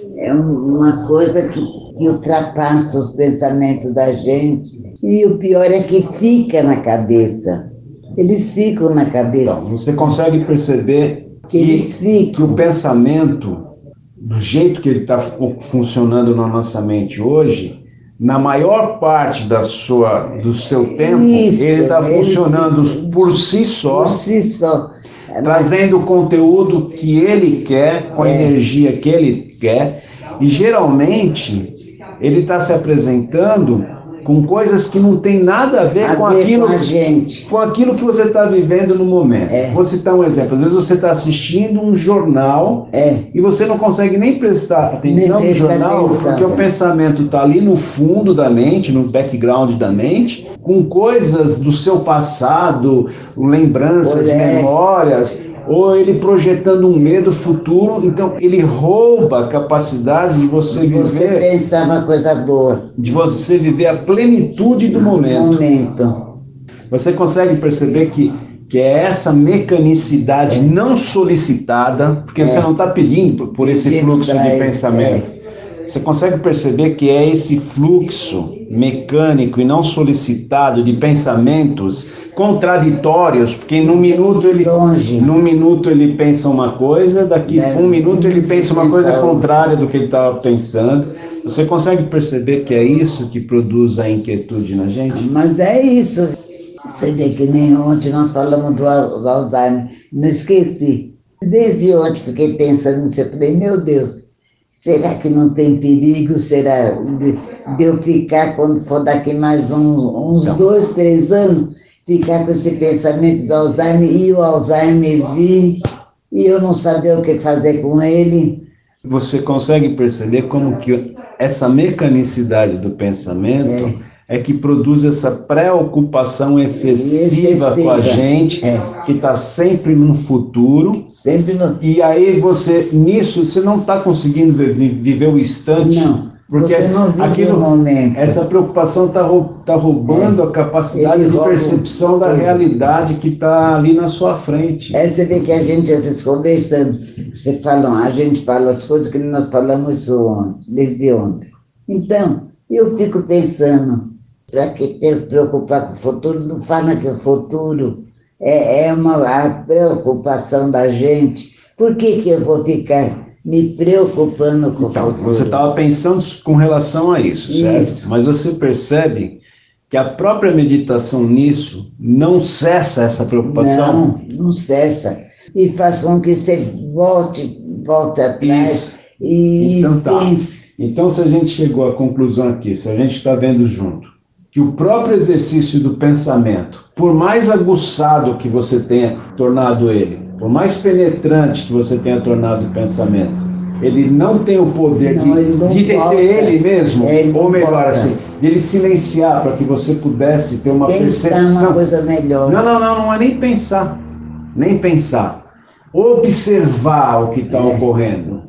É uma coisa que, que ultrapassa os pensamentos da gente. E o pior é que fica na cabeça. Eles ficam na cabeça. Então, você consegue perceber que, que, que o pensamento, do jeito que ele está funcionando na nossa mente hoje, na maior parte da sua, do seu tempo, Isso, ele está funcionando por si só. Por si só. Trazendo o conteúdo que ele quer, com a é. energia que ele quer. E geralmente ele está se apresentando com coisas que não tem nada a ver, a com ver aquilo com, a gente. com aquilo que você está vivendo no momento. É. Vou citar um exemplo. Às vezes você está assistindo um jornal é. e você não consegue nem prestar atenção nem no jornal atenção, porque é. o pensamento está ali no fundo da mente, no background da mente, com coisas do seu passado, lembranças, memórias ou ele projetando um medo futuro, então ele rouba a capacidade de você viver. Você pensar uma coisa boa. De você viver a plenitude do momento. momento. Você consegue perceber que, que é essa mecanicidade é. não solicitada, porque é. você não está pedindo por esse fluxo de pensamento. É. Você consegue perceber que é esse fluxo mecânico e não solicitado de pensamentos contraditórios, porque num minuto ele Longe. num minuto ele pensa uma coisa, daqui a um minuto ele pensa uma coisa contrária do que ele estava pensando. Você consegue perceber que é isso que produz a inquietude na gente? Mas é isso. Você vê que nem ontem nós falamos do, do Alzheimer, não esqueci. Desde ontem fiquei pensando, eu falei, meu Deus, será que não tem perigo? Será de, eu ficar, quando for daqui mais uns não. dois, três anos, ficar com esse pensamento do Alzheimer e o Alzheimer vir e eu não saber o que fazer com ele. Você consegue perceber como que essa mecanicidade do pensamento é, que produz essa preocupação excessiva, excessiva. com a gente, é. que está sempre no futuro. Sempre no... E aí você, nisso, você não está conseguindo viver o instante. Não. Porque Você não vive aquilo, momento. Essa preocupação está tá roubando é. a capacidade Ele de percepção da tudo. realidade que está ali na sua frente. É, você vê que a gente, às vezes, conversando, você fala, a gente fala as coisas que nós falamos ontem, desde ontem. Então, eu fico pensando, para que preocupar com o futuro? Não fala que o futuro é, é uma a preocupação da gente. Por que, que eu vou ficar me preocupando com então, o futuro. Você estava pensando com relação a isso, certo? Isso. Mas você percebe que a própria meditação nisso não cessa essa preocupação? Não, não cessa. E faz com que você volte, volte atrás isso. e então, tá. pense. Então, se a gente chegou à conclusão aqui, se a gente está vendo junto, que o próprio exercício do pensamento, por mais aguçado que você tenha tornado ele, por mais penetrante que você tenha tornado o pensamento, ele não tem o poder não, de, de deter ele mesmo, ele ou melhor volta. assim, de ele silenciar para que você pudesse ter uma pensar percepção. uma coisa melhor. Não, não, não, não é nem pensar, nem pensar. Observar o que está é. ocorrendo.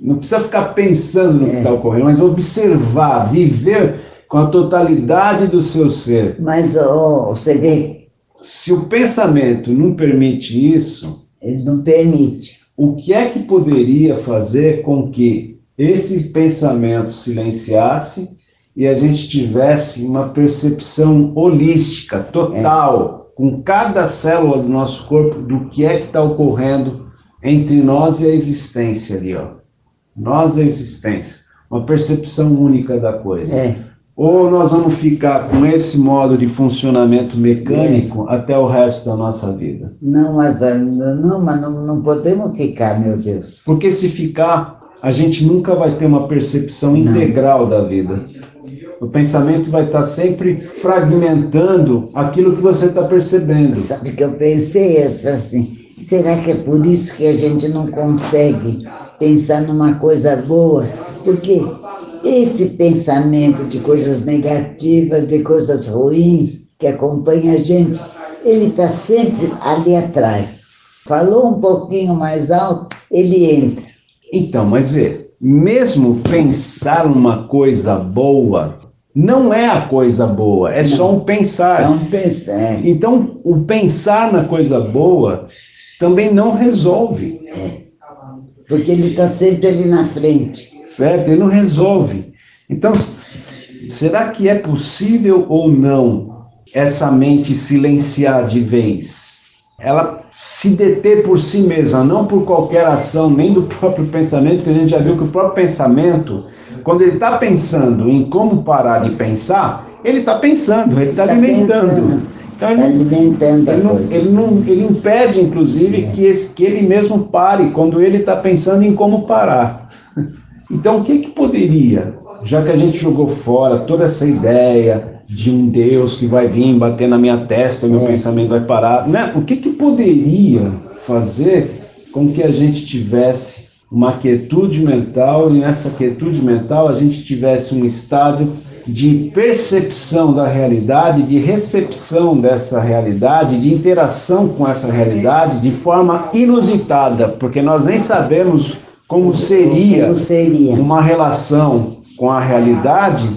Não precisa ficar pensando no é. que está ocorrendo, mas observar, viver com a totalidade do seu ser. Mas oh, você vê se o pensamento não permite isso, ele não permite. O que é que poderia fazer com que esse pensamento silenciasse e a gente tivesse uma percepção holística, total, é. com cada célula do nosso corpo, do que é que está ocorrendo entre nós e a existência ali, ó. Nós e a existência. Uma percepção única da coisa. É. Ou nós vamos ficar com esse modo de funcionamento mecânico é. até o resto da nossa vida? Não, mas, ah, não, mas não, não podemos ficar, meu Deus. Porque se ficar, a gente nunca vai ter uma percepção não. integral da vida. O pensamento vai estar sempre fragmentando aquilo que você está percebendo. Sabe que eu pensei assim, será que é por isso que a gente não consegue pensar numa coisa boa? Porque esse pensamento de coisas negativas, de coisas ruins que acompanha a gente, ele está sempre ali atrás. Falou um pouquinho mais alto, ele entra. Então, mas vê, mesmo pensar uma coisa boa, não é a coisa boa, é não, só um pensar. É um pensar. Então, o pensar na coisa boa também não resolve. É. Porque ele está sempre ali na frente. Certo? Ele não resolve. Então, será que é possível ou não essa mente silenciar de vez? Ela se deter por si mesma, não por qualquer ação, nem do próprio pensamento, porque a gente já viu que o próprio pensamento, quando ele está pensando em como parar de pensar, ele está pensando, ele está tá alimentando. Pensando. Então ele, alimentando ele, não, ele, não, ele impede, inclusive, é. que, esse, que ele mesmo pare quando ele está pensando em como parar. Então o que, que poderia, já que a gente jogou fora toda essa ideia de um Deus que vai vir bater na minha testa, meu é. pensamento vai parar, né? o que, que poderia fazer com que a gente tivesse uma quietude mental e nessa quietude mental a gente tivesse um estado de percepção da realidade, de recepção dessa realidade, de interação com essa realidade de forma inusitada, porque nós nem sabemos como seria, como seria. uma relação com a realidade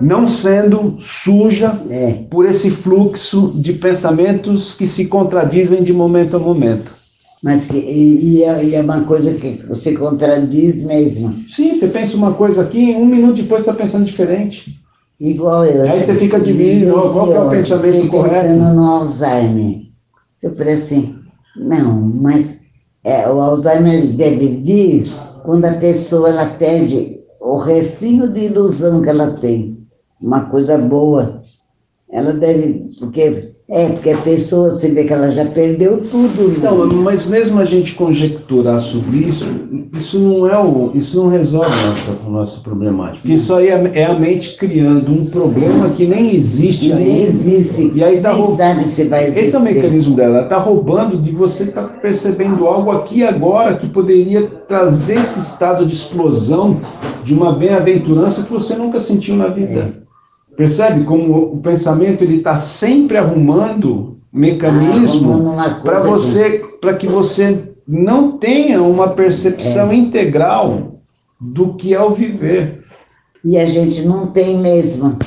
não sendo suja é. por esse fluxo de pensamentos que se contradizem de momento a momento. Mas que, e, e, é, é, uma coisa que se contradiz mesmo. Sim, você pensa uma coisa aqui, um minuto depois está pensando diferente. Igual eu. Aí você fica dividindo, qual que é o pensamento correto? pensando no Alzheimer. Eu falei assim, não, mas é, o Alzheimer deve vir quando a pessoa ela perde o restinho de ilusão que ela tem. Uma coisa boa. Ela deve, porque é, porque a pessoa, você vê que ela já perdeu tudo. Não, mas mesmo a gente conjecturar sobre isso, isso não é o, isso não resolve nossa, nossa problemática. Isso aí é, é a mente criando um problema que nem existe nem ainda. existe. E aí tá nem sabe se vai existir. Esse é o mecanismo dela. Ela está roubando de você estar tá percebendo algo aqui agora que poderia trazer esse estado de explosão de uma bem-aventurança que você nunca sentiu na vida. É. Percebe como o pensamento ele está sempre arrumando mecanismo ah, para você, para que você não tenha uma percepção é. integral do que é o viver. E a gente não tem mesmo.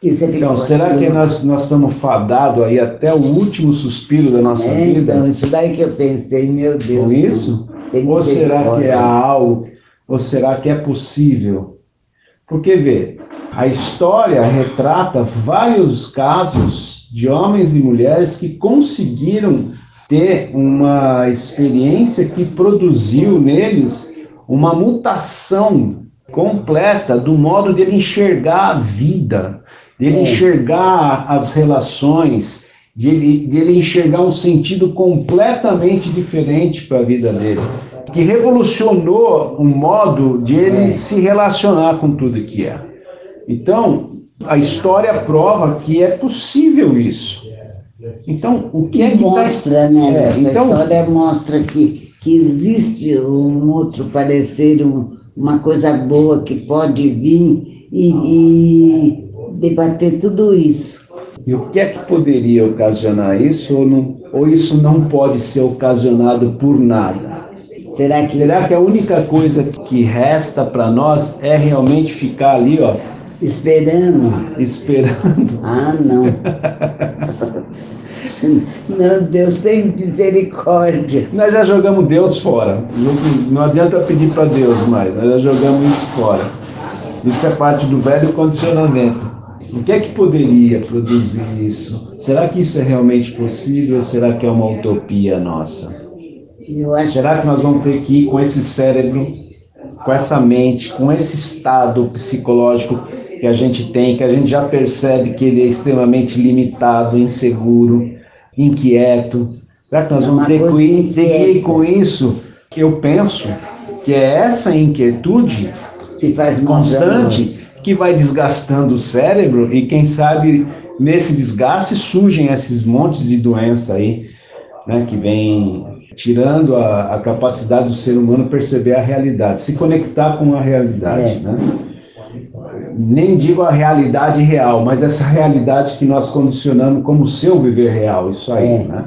então, será que nós, nós estamos fadados aí até o último suspiro da nossa é, vida? Então, isso daí que eu pensei, meu Deus. Com isso? Ou será que é algo, ou será que é possível? Porque, vê, a história retrata vários casos de homens e mulheres que conseguiram ter uma experiência que produziu neles uma mutação completa do modo de ele enxergar a vida, de ele é. enxergar as relações, de ele, enxergar um sentido completamente diferente para a vida dele, que revolucionou o modo de ele é. se relacionar com tudo que é. Então, a história prova que é possível isso. Então, o que é que tá mostra, tá... né? É, então... A história mostra que, que existe um outro parecer, um, uma coisa boa que pode vir e, e, debater tudo isso. E o que é que poderia ocasionar isso ou, não, ou isso não pode ser ocasionado por nada? Será que... Será que a única coisa que resta para nós é realmente ficar ali, ó, Esperando. Esperando. Ah, não. Não, Deus tem misericórdia. Nós já jogamos Deus fora. Não, não adianta pedir para Deus mais, nós já jogamos isso fora. Isso é parte do velho condicionamento. O que é que poderia produzir isso? Será que isso é realmente possível ou será que é uma utopia nossa? Será que nós vamos ter que ir com esse cérebro, com essa mente, com esse estado psicológico que a gente tem, que a gente já percebe que ele é extremamente limitado, inseguro, inquieto. Será que nós é vamos ter que, ir, ter que ir com isso? Eu penso que é essa inquietude que faz constante que vai desgastando o cérebro e quem sabe nesse desgaste surgem esses montes de doença aí, né, que vem tirando a, a capacidade do ser humano perceber a realidade, se conectar com a realidade, é. né? Nem digo a realidade real, mas essa realidade que nós condicionamos como seu viver real, isso aí, é. né?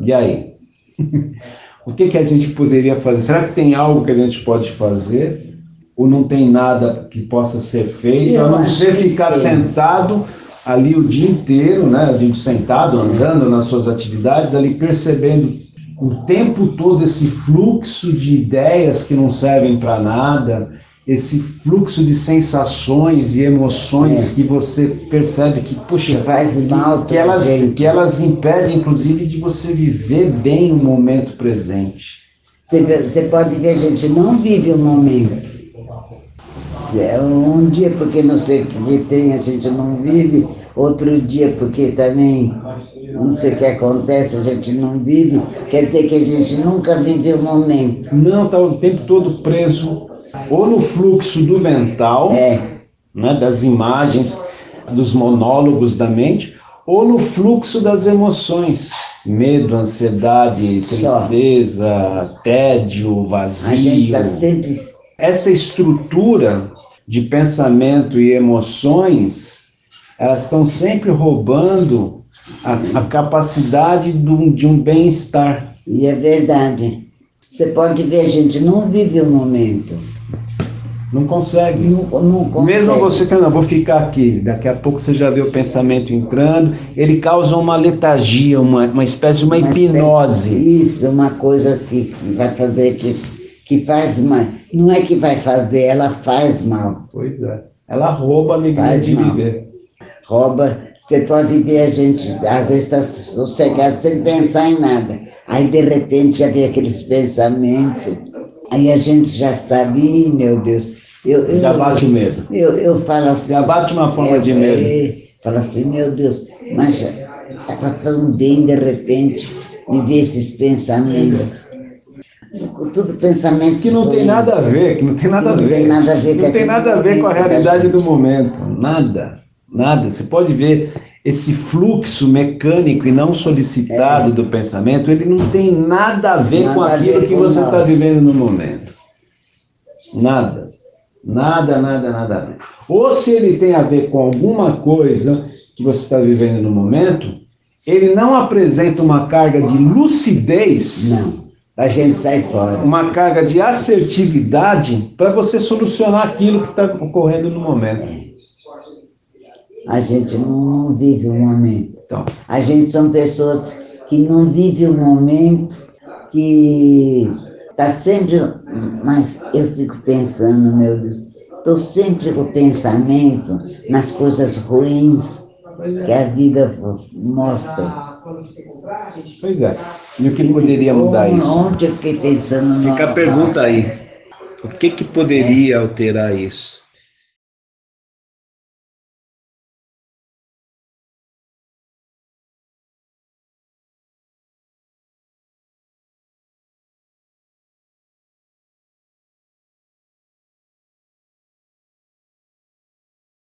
E aí? o que, que a gente poderia fazer? Será que tem algo que a gente pode fazer? Ou não tem nada que possa ser feito? Eu a não ser ficar sentado ali o dia inteiro, né? Gente sentado, andando nas suas atividades, ali percebendo o tempo todo esse fluxo de ideias que não servem para nada, esse fluxo de sensações e emoções é. que você percebe que, puxa, que faz mal que, que elas, que elas impedem, inclusive, de você viver bem o momento presente. Você, você pode ver, a gente não vive o momento. É um dia porque não sei o que tem, a gente não vive, outro dia porque também não sei o que acontece, a gente não vive, quer dizer que a gente nunca vive o momento. Não, está o tempo todo preso ou no fluxo do mental, é. né, das imagens, dos monólogos da mente, ou no fluxo das emoções. Medo, ansiedade, tristeza, Só. tédio, vazio. A gente está sempre. Essa estrutura de pensamento e emoções, elas estão sempre roubando a, a capacidade do, de um bem-estar. E é verdade. Você pode ver, a gente não vive o momento. Não consegue. Não, não consegue. Mesmo você que não, vou ficar aqui, daqui a pouco você já vê o pensamento entrando, ele causa uma letargia, uma, uma espécie de uma, uma hipnose. Espécie, isso, uma coisa que, que vai fazer, que, que faz mal. Não é que vai fazer, ela faz mal. Pois é. Ela rouba a alegria faz de mal. viver. Rouba. Você pode ver a gente, às vezes está sossegado sem pensar em nada. Aí de repente já vem aqueles pensamentos. Aí a gente já sabe, meu Deus, eu, eu, Já bate o medo. Eu, eu falo assim. Já bate uma forma de medo. É, falo assim, meu Deus, mas estava tão bem de repente me ver esses pensamentos. Tudo pensamento que não tem nada a ver, que não tem nada a ver. Não tem nada a ver, não tem nada a ver com a realidade do momento. Nada, nada. Você pode ver esse fluxo mecânico e não solicitado é. do pensamento, ele não tem nada a ver nada com aquilo ver que você está vivendo no momento. Nada. Nada, nada, nada. Ou se ele tem a ver com alguma coisa que você está vivendo no momento, ele não apresenta uma carga de lucidez. Não. A gente sai fora. Uma carga de assertividade para você solucionar aquilo que está ocorrendo no momento. A gente não, não vive o momento. Então. A gente são pessoas que não vivem o momento, que Está sempre, mas eu fico pensando, meu Deus, estou sempre com o pensamento nas coisas ruins que a vida mostra. Pois é. E o que poderia mudar isso? Ontem eu fiquei pensando. Fica a pergunta aí. O que, que poderia é. alterar isso?